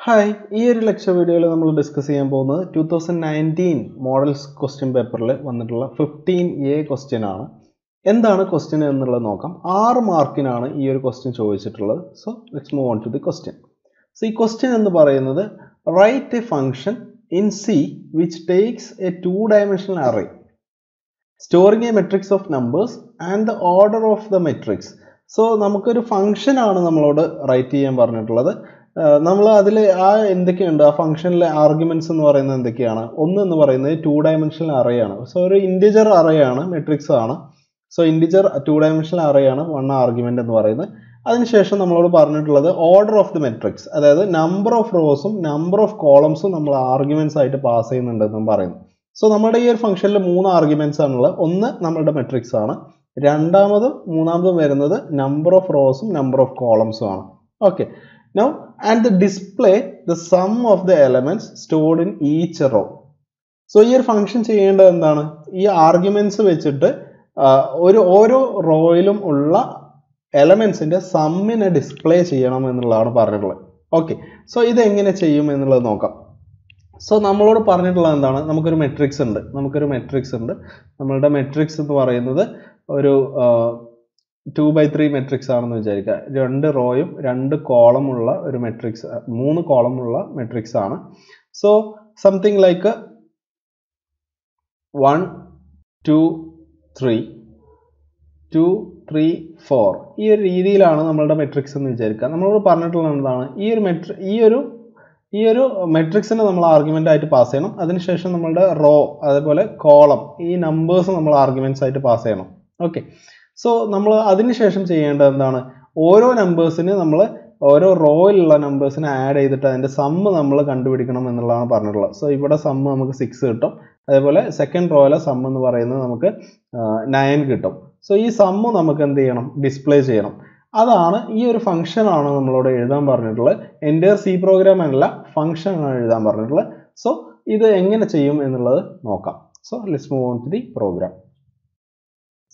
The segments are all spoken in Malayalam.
ഹായ് ഈ ഒരു ലെക്ചർ വീഡിയോയിൽ നമ്മൾ ഡിസ്കസ് ചെയ്യാൻ പോകുന്നത് two thousand nineteen models question പേപ്പറിൽ വന്നിട്ടുള്ള ഫിഫ്റ്റീൻ എ ക്വസ്റ്റ്യൻ ആണ്. എന്താണ് ക്വസ്റ്റ്യൻ എന്നുള്ളത് നോക്കാം. ആറ് മാർക്കിനാണ് ഈ ഒരു ക്വസ്റ്റ്യൻ ചോദിച്ചിട്ടുള്ളത്. So let's move on to the question so ഈ ക്വസ്റ്റ്യൻ എന്ന് പറയുന്നത് write a function in C which takes a two dimensional array storing a matrix of numbers and the order of the matrix so നമുക്കൊരു ഫംഗ്ഷൻ ആണ് നമ്മളോട് റൈറ്റ് ചെയ്യാൻ പറഞ്ഞിട്ടുള്ളത്. നമ്മൾ അതിൽ ആ എന്തൊക്കെയുണ്ട്? ആ ഫംഗ്ഷനിലെ ആർഗ്യുമെന്റ്സ് എന്ന് പറയുന്നത് എന്തൊക്കെയാണ്? ഒന്ന് എന്ന് പറയുന്നത് ടു ഡയമെൻഷണൽ അറേ ആണ്. സോ ഒരു ഇൻഡിജർ അറേ ആണ് മെട്രിക്സ് ആണ്. So integer two dimensional array ആണ് വൺ ആർഗ്യുമെന്റ് എന്ന് പറയുന്നത്. അതിനുശേഷം നമ്മളോട് പറഞ്ഞിട്ടുള്ളത് ഓർഡർ ഓഫ് ദി മെട്രിക്സ് അതായത് നമ്പർ ഓഫ് റോസും നമ്പർ ഓഫ് കോളംസും നമ്മൾ ആർഗ്യുമെന്റ്സ് ആയിട്ട് പാസ് ചെയ്യുന്നുണ്ട് എന്നും പറയുന്നു. സോ നമ്മുടെ ഈ ഒരു ഫംഗ്ഷനിൽ മൂന്ന് ആർഗ്യുമെന്റ്സ് ആണുള്ളത്. ഒന്ന് നമ്മളുടെ മെട്രിക്സ് ആണ്. രണ്ടാമതും മൂന്നാമതും വരുന്നത് നമ്പർ ഓഫ് റോസും നമ്പർ ഓഫ് കോളംസും ആണ്. Okay now and the display the sum of the elements stored in each row. So ഈ ഒരു ഫംഗ്ഷൻ ചെയ്യേണ്ടത് എന്താണ്? ഈ ആർഗ്യുമെന്റ്സ് വെച്ചിട്ട് ഒരു ഓരോ റോയിലും ഉള്ള എലമെന്റ്സിന്റെ സമ്മിനെ ഡിസ്പ്ലേ ചെയ്യണം എന്നുള്ളതാണ് പറഞ്ഞിട്ടുള്ളത്. ഓക്കെ സോ ഇത് എങ്ങനെ ചെയ്യും എന്നുള്ളത് നോക്കാം. സോ നമ്മളോട് പറഞ്ഞിട്ടുള്ളത് എന്താണ്? നമുക്കൊരു മെട്രിക്സ് ഉണ്ട്. നമുക്കൊരു മെട്രിക്സ് ഉണ്ട്. നമ്മളുടെ മെട്രിക്സ് എന്ന് പറയുന്നത് ഒരു ടു ബൈ ത്രീ മെട്രിക്സ് ആണെന്ന് വിചാരിക്കുക. രണ്ട് റോയും രണ്ട് കോളമുള്ള ഒരു മെട്രിക്സ് മൂന്ന് കോളമുള്ള മെട്രിക്സ് ആണ്. So something like one two three two three four ഈ ഒരു രീതിയിലാണ് നമ്മളുടെ മെട്രിക്സ് എന്ന് വിചാരിക്കുക. നമ്മളോട് പറഞ്ഞിട്ടുള്ള എന്താണ് ഈ ഒരു മെട്രി ഈ ഒരു ഈ ഒരു മെട്രിക്സിനെ നമ്മൾ ആർഗ്യുമെന്റ് ആയിട്ട് പാസ് ചെയ്യണം. അതിനുശേഷം നമ്മളുടെ റോ അതേപോലെ കോളം ഈ നമ്പേഴ്സ് നമ്മൾ ആർഗ്യുമെന്റ്സ് ആയിട്ട് പാസ് ചെയ്യണം. ഓക്കെ സോ നമ്മൾ അതിനുശേഷം ചെയ്യേണ്ടത് എന്താണ്? ഓരോ നമ്പേഴ്സിന് നമ്മൾ ഓരോ റോയിലുള്ള നമ്പേഴ്സിനെ ആഡ് ചെയ്തിട്ട് അതിന്റെ സമ്മ് നമ്മൾ കണ്ടുപിടിക്കണം എന്നുള്ളതാണ് പറഞ്ഞിട്ടുള്ളത്. സോ ഇവിടെ സമ്മ് നമുക്ക് സിക്സ് കിട്ടും. അതേപോലെ സെക്കൻഡ് റോയിലെ സമ്മ് എന്ന് പറയുന്നത് നമുക്ക് നയൻ കിട്ടും. സോ ഈ സമ്മ് നമുക്ക് എന്ത് ചെയ്യണം? ഡിസ്പ്ലേ ചെയ്യണം. അതാണ് ഈ ഒരു ഫംഗ്ഷൻ ആണ് നമ്മളോട് എഴുതാൻ പറഞ്ഞിട്ടുള്ളത്. എന്റെ സി പ്രോഗ്രാം അല്ല ഫംഗ്ഷൻ ആണ് എഴുതാൻ പറഞ്ഞിട്ടുള്ളത്. സോ ഇത് എങ്ങനെ ചെയ്യും എന്നുള്ളത് നോക്കാം. So let's move on to the program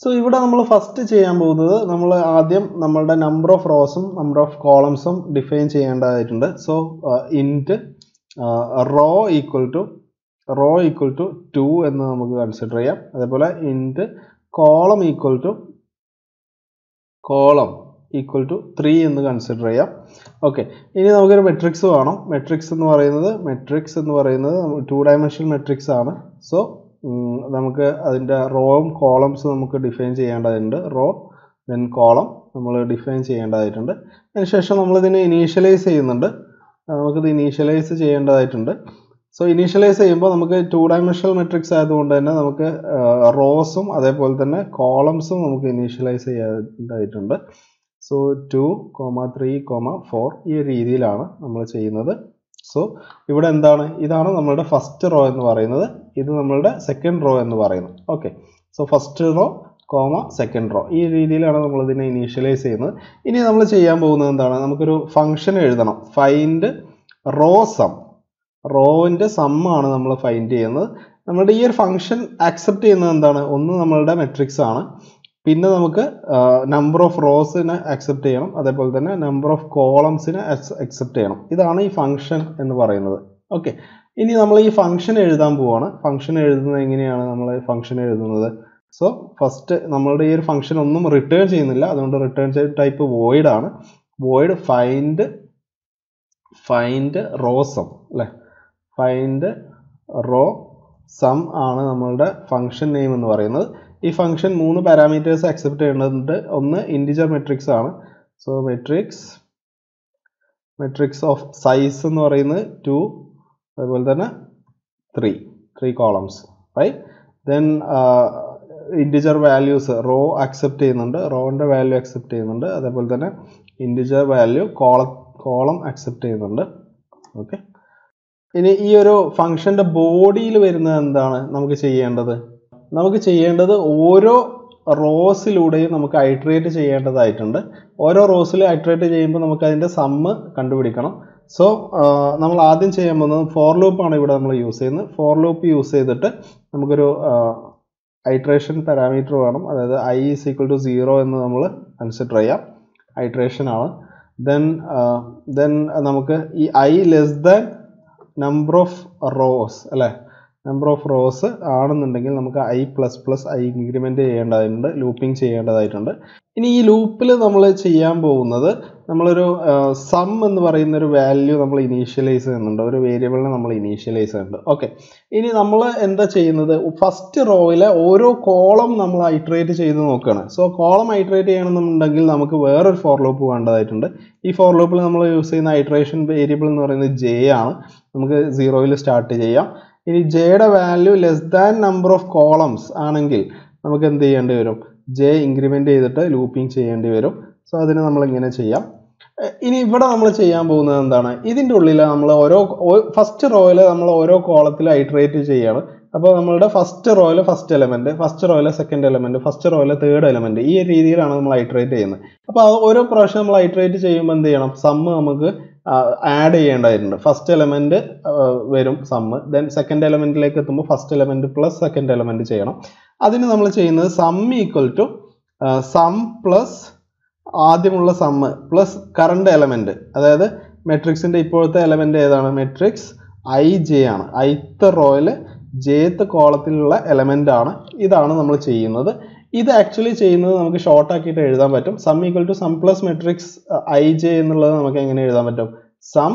so ഇവിടെ നമ്മൾ ഫസ്റ്റ് ചെയ്യാൻ പോകുന്നത് നമ്മൾ ആദ്യം നമ്മളുടെ നമ്പർ ഓഫ് റോസും നമ്പർ ഓഫ് കോളംസും ഡിഫൈൻ ചെയ്യേണ്ടതായിട്ടുണ്ട്. So int row equal to row equal to two എന്ന് നമുക്ക് കൺസിഡർ ചെയ്യാം. അതേപോലെ int column equal to column equal to three എന്ന് കൺസിഡർ ചെയ്യാം. ഓക്കെ ഇനി നമുക്കൊരു മെട്രിക്സ് വേണം. മെട്രിക്സ് എന്ന് പറയുന്നത് മെട്രിക്സ് എന്ന് പറയുന്നത് ടു ഡയമെൻഷണൽ മെട്രിക്സ് ആണ്. സോ നമുക്ക് അതിന്റെ റോവും കോളംസ് നമുക്ക് ഡിഫൈൻ ചെയ്യേണ്ടതുണ്ട്. റോ ദെൻ കോളം നമ്മൾ ഡിഫൈൻ ചെയ്യേണ്ടതായിട്ടുണ്ട്. അതിനുശേഷം നമ്മളിതിനെ ഇനീഷ്യലൈസ് ചെയ്യുന്നുണ്ട്. നമുക്കിത് ഇനീഷ്യലൈസ് ചെയ്യേണ്ടതായിട്ടുണ്ട്. സോ ഇനീഷ്യലൈസ് ചെയ്യുമ്പോൾ നമുക്ക് ടു ഡയമെൻഷണൽ മെട്രിക്സ് ആയതുകൊണ്ട് തന്നെ നമുക്ക് റോസും അതേപോലെ തന്നെ കോളംസും നമുക്ക് ഇനീഷ്യലൈസ് ചെയ്യേണ്ടതായിട്ടുണ്ട്. So two comma three comma four ഈ രീതിയിലാണ് നമ്മൾ ചെയ്യുന്നത്. സോ ഇവിടെ എന്താണ്? ഇതാണ് നമ്മളുടെ ഫസ്റ്റ് റോ എന്ന് പറയുന്നത്. ഇത് നമ്മളുടെ സെക്കൻഡ് റോ എന്ന് പറയുന്നത് okay so first row comma second row ഈ രീതിയിലാണ് നമ്മൾ ഇതിനെ ഇനീഷ്യലൈസ് ചെയ്യുന്നത്. ഇനി നമ്മൾ ചെയ്യാൻ പോകുന്നത് എന്താണ്? നമുക്കൊരു ഫംഗ്ഷൻ എഴുതണം. ഫൈൻഡ് റോ സം റോവിന്റെ സമ്മാണ് നമ്മൾ ഫൈൻഡ് ചെയ്യുന്നത്. നമ്മുടെ ഈ ഒരു ഫംഗ്ഷൻ ആക്സെപ്റ്റ് ചെയ്യുന്നത് എന്താണ്? ഒന്ന് നമ്മളുടെ മെട്രിക്സ് ആണ്. പിന്നെ നമുക്ക് നമ്പർ ഓഫ് റോസിനെ അക്സെപ്റ്റ് ചെയ്യണം. അതേപോലെ തന്നെ നമ്പർ ഓഫ് കോളംസിനെ അക്സെപ്റ്റ് ചെയ്യണം. ഇതാണ് ഈ ഫംഗ്ഷൻ എന്ന് പറയുന്നത്. ഓക്കെ ഇനി നമ്മൾ ഈ ഫംഗ്ഷൻ എഴുതാൻ പോവാണ്. ഫംഗ്ഷൻ എഴുതുന്നത് എങ്ങനെയാണ് നമ്മൾ ഫംഗ്ഷൻ എഴുതുന്നത്? സോ ഫസ്റ്റ് നമ്മളുടെ ഈ ഒരു ഫംഗ്ഷൻ ഒന്നും റിട്ടേൺ ചെയ്യുന്നില്ല. അതുകൊണ്ട് റിട്ടേൺ ടൈപ്പ് വോയിഡ് ആണ്. Void find find row sum അല്ലേ? ഫൈൻഡ് റോ സം ആണ് നമ്മളുടെ ഫംഗ്ഷൻ നെയിം എന്ന് പറയുന്നത്. ഈ ഫംഗ്ഷൻ മൂന്ന് പാരാമീറ്റേഴ്സ് അക്സെപ്റ്റ് ചെയ്യേണ്ടതുണ്ട്. ഒന്ന് ഇൻഡിജർ മെട്രിക്സ് ആണ്. So matrix matrix of size എന്ന് പറയുന്നത് ടു അതുപോലെ തന്നെ three three columns right then integer values row accept ചെയ്യുന്നുണ്ട്. റോന്റെ വാല്യൂ അക്സെപ്റ്റ് ചെയ്യുന്നുണ്ട്. അതേപോലെ തന്നെ integer value column column accept ചെയ്യുന്നുണ്ട്. ഓക്കെ ഇനി ഈ ഒരു ഫംഗ്ഷന്റെ ബോഡിയിൽ വരുന്നത് എന്താണ് നമുക്ക് ചെയ്യേണ്ടത്? നമുക്ക് ചെയ്യേണ്ടത് ഓരോ റോസിലൂടെയും നമുക്ക് ഐട്രേറ്റ് ചെയ്യേണ്ടതായിട്ടുണ്ട്. ഓരോ റോസിൽ ഐട്രേറ്റ് ചെയ്യുമ്പോൾ നമുക്ക് അതിന്റെ സമ്മ് കണ്ടുപിടിക്കണം. സോ നമ്മൾ ആദ്യം ചെയ്യാൻ പോകുന്നത് ഫോർ ലൂപ്പാണ് ഇവിടെ നമ്മൾ യൂസ് ചെയ്യുന്നത്. ഫോർ ലൂപ്പ് യൂസ് ചെയ്തിട്ട് നമുക്കൊരു ഐട്രേഷൻ പാരാമീറ്റർ വേണം. അതായത് I is equal to zero എന്ന് നമ്മൾ കൺസിഡർ ചെയ്യാം. ഐട്രേഷൻ ആണ്. ദെൻ ദെൻ നമുക്ക് ഈ I less than number of rows അല്ലേ? നമ്പർ ഓഫ് റോസ് ആണെന്നുണ്ടെങ്കിൽ നമുക്ക് I plus plus I increment ചെയ്യേണ്ടതായിട്ടുണ്ട് ലൂപ്പിംഗ് ചെയ്യേണ്ടതായിട്ടുണ്ട്. ഇനി ഈ ലൂപ്പിൽ നമ്മൾ ചെയ്യാൻ പോകുന്നത് നമ്മളൊരു സം എന്ന് പറയുന്ന ഒരു വാല്യൂ നമ്മൾ ഇനീഷ്യലൈസ് ചെയ്യുന്നുണ്ട്. ഒരു വേരിയബിളിനെ നമ്മൾ ഇനീഷ്യലൈസ് ചെയ്യുന്നുണ്ട്. ഓക്കെ ഇനി നമ്മൾ എന്താ ചെയ്യുന്നത്? ഫസ്റ്റ് റോയിലെ ഓരോ കോളം നമ്മൾ ഐട്രേറ്റ് ചെയ്ത് നോക്കുകയാണ്. സോ കോളം ഐട്രേറ്റ് ചെയ്യണമെന്നുണ്ടെങ്കിൽ നമുക്ക് വേറൊരു ഫോർ ലൂപ്പ് വേണ്ടതായിട്ടുണ്ട്. ഈ ഫോർ ലൂപ്പിൽ നമ്മൾ യൂസ് ചെയ്യുന്ന ഐട്രേഷൻ വേരിയബിൾ എന്ന് പറയുന്നത് ജെ ആണ്. നമുക്ക് സീറോയിൽ സ്റ്റാർട്ട് ചെയ്യാം. ഇനി ജെയുടെ value less than number of columns ആണെങ്കിൽ നമുക്ക് എന്ത് ചെയ്യേണ്ടി വരും? ജെ ഇൻക്രിമെന്റ് ചെയ്തിട്ട് ലൂപ്പിംഗ് ചെയ്യേണ്ടി വരും. സോ അതിന് നമ്മൾ ഇങ്ങനെ ചെയ്യാം ഇനി ഇവിടെ നമ്മൾ ചെയ്യാൻ പോകുന്നത് എന്താണ്? ഇതിന്റെ ഉള്ളിൽ നമ്മൾ ഓരോ ഫസ്റ്റ് റോയിൽ നമ്മൾ ഓരോ കോളത്തിൽ ഐട്രേറ്റ് ചെയ്യാണ്. അപ്പോൾ നമ്മളുടെ ഫസ്റ്റ് റോയിൽ ഫസ്റ്റ് എലമെന്റ് ഫസ്റ്റ് റോയിലെ സെക്കൻഡ് എലമെന്റ് ഫസ്റ്റ് റോയിലെ തേർഡ് എലമെന്റ് ഈ രീതിയിലാണ് നമ്മൾ ഐട്രേറ്റ് ചെയ്യുന്നത്. അപ്പോൾ ഓരോ പ്രാവശ്യം നമ്മൾ ഐട്രേറ്റ് ചെയ്യുമ്പോൾ എന്ത് ചെയ്യണം? സമ്മ് നമുക്ക് ആഡ് ചെയ്യേണ്ടതായിട്ടുണ്ട്. ഫസ്റ്റ് എലമെന്റ് വരും സമ്മ് ദെൻ സെക്കൻഡ് എലമെന്റിലേക്ക് എത്തുമ്പോൾ first element plus second element ചെയ്യണം. അതിന് നമ്മൾ ചെയ്യുന്നത് sum equal to sum plus ആദ്യമുള്ള sum plus current element അതായത് മെട്രിക്സിന്റെ ഇപ്പോഴത്തെ എലമെന്റ് ഏതാണ്? മെട്രിക്സ് ഐ ജെ ആണ്. ഐത്ത് റോയിൽ ജേത്ത് കോളത്തിലുള്ള എലമെന്റ് ആണ്. ഇതാണ് നമ്മൾ ചെയ്യുന്നത്. ഇത് ആക്ച്വലി ചെയ്യുന്നത് നമുക്ക് ഷോർട്ട് ആക്കിയിട്ട് എഴുതാൻ പറ്റും. Sum equal to sum plus matrix I J എന്നുള്ളത് നമുക്ക് എങ്ങനെ എഴുതാൻ പറ്റും? Sum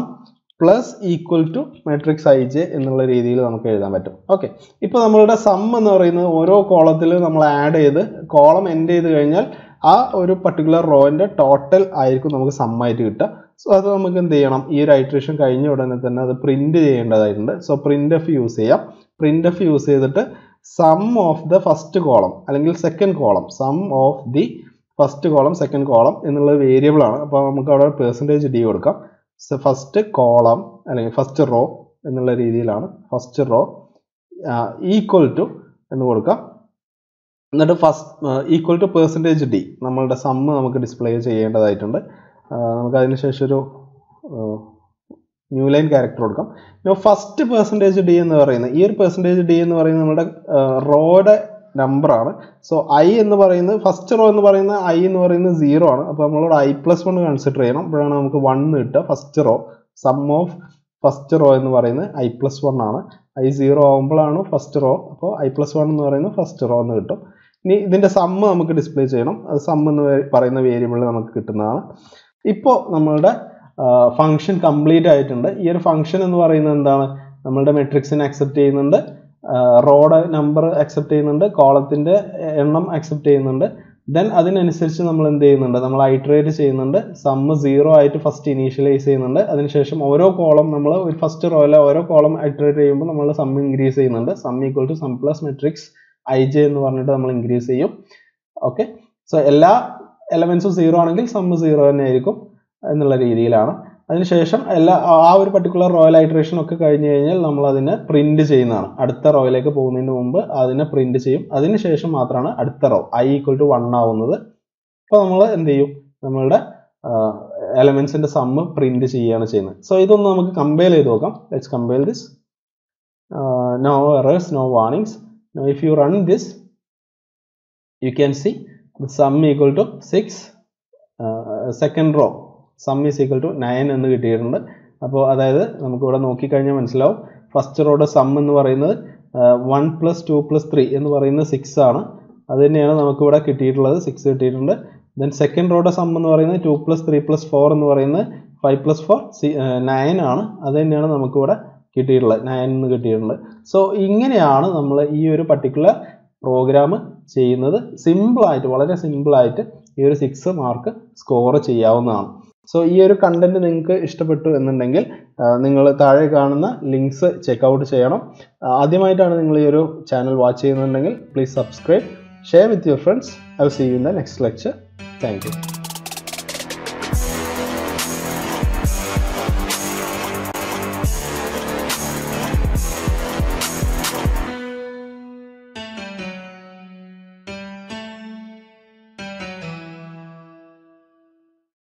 plus equal to matrix I J എന്നുള്ള രീതിയിൽ നമുക്ക് എഴുതാൻ പറ്റും. ഓക്കെ ഇപ്പോൾ നമ്മളുടെ സം എന്ന് പറയുന്നത് ഓരോ കോളത്തിൽ നമ്മൾ ആഡ് ചെയ്ത് കോളം എൻഡ് ചെയ്ത് കഴിഞ്ഞാൽ ആ ഒരു പർട്ടിക്കുലർ റോയിന്റെ ടോട്ടൽ ആയിരിക്കും നമുക്ക് സം ആയിട്ട് കിട്ടുക. സോ അത് നമുക്ക് എന്ത് ചെയ്യണം? ഈ ഒരു ഐട്രേഷൻ കഴിഞ്ഞ ഉടനെ തന്നെ അത് പ്രിന്റ് ചെയ്യേണ്ടതായിട്ടുണ്ട്. സോ പ്രിന്റ് എഫ് യൂസ് ചെയ്യാം. പ്രിന്റ് എഫ് യൂസ് ചെയ്തിട്ട് sum of the first column അല്ലെങ്കിൽ second column sum of the first column second column എന്നുള്ള വേരിയബിൾ ആണ്. അപ്പോൾ നമുക്ക് അവിടെ പെർസെന്റേജ് ഡി കൊടുക്കാം. ഫസ്റ്റ് കോളം അല്ലെങ്കിൽ ഫസ്റ്റ് റോ എന്നുള്ള രീതിയിലാണ്. ഫസ്റ്റ് റോ ഈക്വൽ ടു എന്ന് കൊടുക്കാം. എന്നിട്ട് first equal to percentage D നമ്മളുടെ സമ്മ് നമുക്ക് ഡിസ്പ്ലേ ചെയ്യേണ്ടതായിട്ടുണ്ട്. നമുക്ക് അതിന് ശേഷം ഒരു ന്യൂ ലൈൻ ക്യാരക്ടർ കൊടുക്കാം. ഫസ്റ്റ് പെർസെന്റേജ് ഡി എന്ന് പറയുന്നത് ഈ ഒരു പെർസെന്റേജ് ഡി എന്ന് പറയുന്നത് നമ്മുടെ റോയുടെ നമ്പറാണ് സോ ഐ എന്ന് പറയുന്നത് ഫസ്റ്റ് റോ എന്ന് പറയുന്നത് ഐ എന്ന് പറയുന്നത് സീറോ ആണ്. അപ്പോൾ നമ്മളോട് ഐ പ്ലസ് വൺ കൺസിഡർ ചെയ്യണം. അപ്പോഴാണ് നമുക്ക് വൺ കിട്ടുക first row sum of first row എന്ന് പറയുന്നത് ഐ പ്ലസ് വൺ ആണ്. ഐ സീറോ ആകുമ്പോഴാണ് ഫസ്റ്റ് റോ അപ്പോൾ ഐ പ്ലസ് വൺ എന്ന് പറയുന്നത് ഫസ്റ്റ് റോ എന്ന് കിട്ടും. ഇനി ഇതിന്റെ സമ്മ് നമുക്ക് ഡിസ്പ്ലേ ചെയ്യണം. അത് സം എന്ന് പറയുന്ന വേരിയബിൾ നമുക്ക് കിട്ടുന്നതാണ്. ഇപ്പോൾ നമ്മളുടെ ഫംഗ്ഷൻ കംപ്ലീറ്റ് ആയിട്ടുണ്ട്. ഈ ഒരു ഫംഗ്ഷൻ എന്ന് പറയുന്നത് എന്താണ്? നമ്മളുടെ മെട്രിക്സിനെ അക്സെപ്റ്റ് ചെയ്യുന്നുണ്ട്. റോഡ് നമ്പർ അക്സെപ്റ്റ് ചെയ്യുന്നുണ്ട്. കോളത്തിന്റെ എണ്ണം അക്സെപ്റ്റ് ചെയ്യുന്നുണ്ട്. ദെൻ അതിനനുസരിച്ച് നമ്മൾ എന്ത് ചെയ്യുന്നുണ്ട്? നമ്മൾ ഐട്രേറ്റ് ചെയ്യുന്നുണ്ട്. സമ്മ് സീറോ ആയിട്ട് ഫസ്റ്റ് ഇനീഷ്യലൈസ് ചെയ്യുന്നുണ്ട്. അതിനുശേഷം ഓരോ കോളം നമ്മൾ ഒരു ഫസ്റ്റ് റോയിലെ ഓരോ കോളം ഐട്രേറ്റ് ചെയ്യുമ്പോൾ നമ്മൾ സം ഇൻക്രീസ് ചെയ്യുന്നുണ്ട്. Sum equal to sum plus matrix I J എന്ന് പറഞ്ഞിട്ട് നമ്മൾ ഇൻക്രീസ് ചെയ്യും. ഓക്കെ സോ എല്ലാ എലമെന്റ്സും സീറോ ആണെങ്കിൽ സമ്മ് സീറോ തന്നെ ആയിരിക്കും. എന്നുള്ള രീതിയിലാണ്. അതിനുശേഷം എല്ലാ ആ ഒരു പർട്ടിക്കുലർ റോയൽ ഹൈഡ്രേഷൻ ഒക്കെ കഴിഞ്ഞ് കഴിഞ്ഞാൽ നമ്മൾ അതിനെ പ്രിന്റ് ചെയ്യുന്നതാണ്. അടുത്ത റോയിലേക്ക് പോകുന്നതിന് മുമ്പ് അതിനെ പ്രിന്റ് ചെയ്യും. അതിനുശേഷം മാത്രമാണ് അടുത്ത row I equal to one ആവുന്നത്. അപ്പോൾ നമ്മൾ എന്ത് ചെയ്യും? നമ്മളുടെ എലമെന്റ്സിന്റെ സമ്മ് പ്രിന്റ് ചെയ്യുകയാണ് ചെയ്യുന്നത്. സോ ഇതൊന്ന് നമുക്ക് കമ്പയർ ചെയ്ത് നോക്കാം. Let's compile this no errors no warnings no if you run this you can see the sum equal to 6, uh, second row, sum is equal to 9 എന്ന് കിട്ടിയിട്ടുണ്ട്. അപ്പോൾ അതായത് നമുക്കിവിടെ നോക്കിക്കഴിഞ്ഞാൽ മനസ്സിലാവും. ഫസ്റ്റ് റോഡ് സം എന്ന് പറയുന്നത് one plus two plus three എന്ന് പറയുന്നത് സിക്സ് ആണ്. അത് തന്നെയാണ് നമുക്കിവിടെ കിട്ടിയിട്ടുള്ളത്. സിക്സ് കിട്ടിയിട്ടുണ്ട്. ദെൻ സെക്കൻഡ് റോഡ് സം എന്ന് പറയുന്നത് two plus three plus four എന്ന് പറയുന്നത് five plus four see nine ആണ്. അത് തന്നെയാണ് നമുക്കിവിടെ കിട്ടിയിട്ടുള്ളത്. നയൻ എന്ന് കിട്ടിയിട്ടുണ്ട്. സോ ഇങ്ങനെയാണ് നമ്മൾ ഈ ഒരു പർട്ടിക്കുലർ പ്രോഗ്രാം ചെയ്യുന്നത്. സിമ്പിളായിട്ട് വളരെ സിമ്പിളായിട്ട് ഈ ഒരു സിക്സ് മാർക്ക് സ്കോർ ചെയ്യാവുന്നതാണ്. സോ ഈ ഒരു കണ്ടന്റ് നിങ്ങൾക്ക് ഇഷ്ടപ്പെട്ടു എന്നുണ്ടെങ്കിൽ നിങ്ങൾ താഴെ കാണുന്ന ലിങ്ക്സ് ചെക്കൗട്ട് ചെയ്യണം. ആദ്യമായിട്ടാണ് നിങ്ങൾ ഈ ഒരു ചാനൽ വാച്ച് ചെയ്യുന്നുണ്ടെങ്കിൽ please subscribe share with your friends I see you in the next lecture thank you